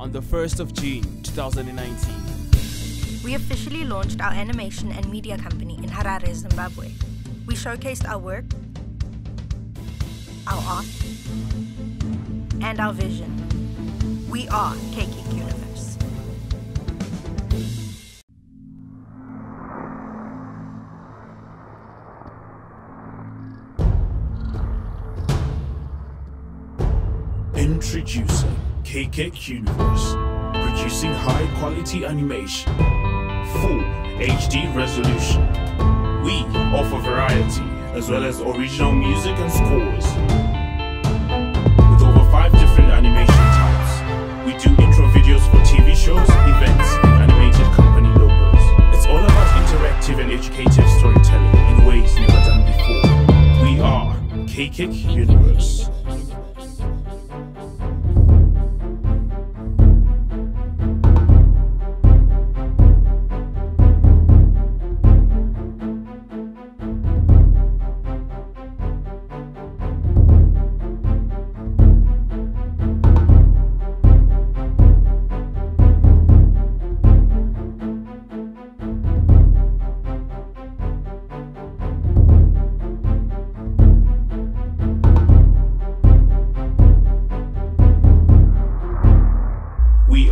on the 1st of June 2019. We officially launched our animation and media company in Harare, Zimbabwe. We showcased our work, our art, and our vision. We are Kakic Introducing Kakic Universe, producing high quality animation, full HD resolution. We offer variety as well as original music and scores. With over five different animation types, we do intro videos for TV shows, events, and animated company logos. It's all about interactive and educative storytelling in ways never done before. We are Kakic Universe.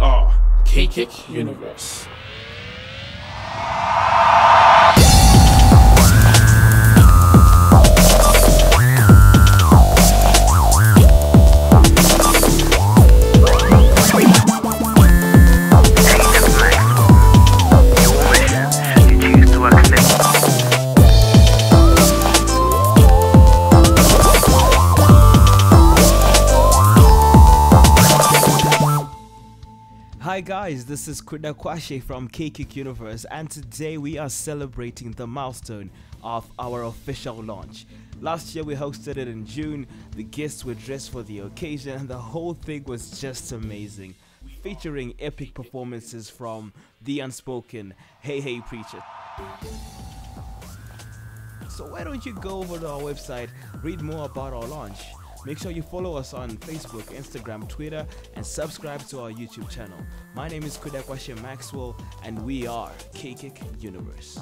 Are Kakic Universe. Hi guys, this is Kudakwashe from Kakic Universe and today we are celebrating the milestone of our official launch. Last year we hosted it in June, the guests were dressed for the occasion and the whole thing was just amazing. Featuring epic performances from The Unspoken, Hey Hey Preacher. So why don't you go over to our website, read more about our launch. Make sure you follow us on Facebook, Instagram, Twitter, and subscribe to our YouTube channel. My name is Kudakwashe Maxwell, and we are Kakic Universe.